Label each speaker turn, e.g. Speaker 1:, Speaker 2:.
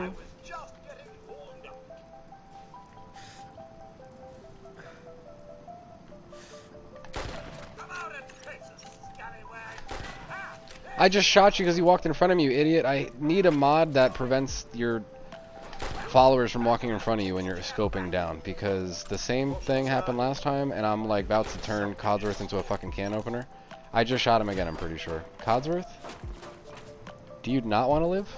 Speaker 1: watching? I just shot you because you walked in front of me, you idiot. I need a mod that prevents your followers from walking in front of you when you're scoping down because the same thing happened last time and I'm like about to turn Codsworth into a fucking can opener. I just shot him again, I'm pretty sure. Codsworth? Do you not want to live?